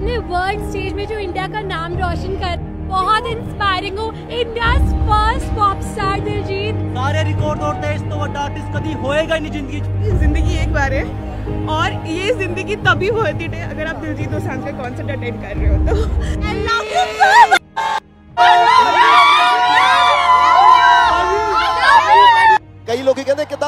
अपने world stage में जो इंडिया का नाम रोशन कर बहुत इंस्पायरिंग हो। India first pop star Diljit सारे रिकॉर्ड और टेस्ट तो बड़ा आर्टिस्ट कभी होएगा नहीं ज़िंदगी ज़िंदगी एक बार है। और ये ज़िंदगी तभी होती है अगर आप दिलजीत दोसांझ का कॉन्सर्ट अटेंड कर रहे हो तो।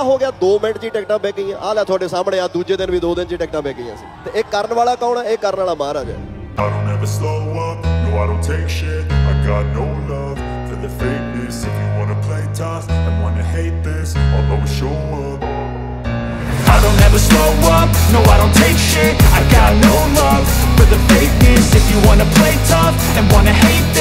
ਹੋ ਗਿਆ 2 ਮਿੰਟ 'ਚ ਹੀ ਟਿਕਟਾਂ ਵਿਕ ਗਈਆਂ ਆ ਲੈ ਤੁਹਾਡੇ ਸਾਹਮਣੇ ਆ ਦੂਜੇ ਦਿਨ ਵੀ 2 ਦਿਨ 'ਚ ਹੀ ਟਿਕਟਾਂ ਵਿਕ ਗਈਆਂ ਸੀ ਤੇ ਇਹ ਕਰਨ ਵਾਲਾ ਕੌਣ ਹੈ ਇਹ ਕਰਨ ਵਾਲਾ ਮਹਾਰਾਜ ਹੈ I don't ever slow up, no I don't take shit I got no love for the fakeness If you wanna play tough and wanna hate this I'll always show up I don't ever slow up, no I don't take shit I got no love for the fakeness If you wanna play tough and wanna hate this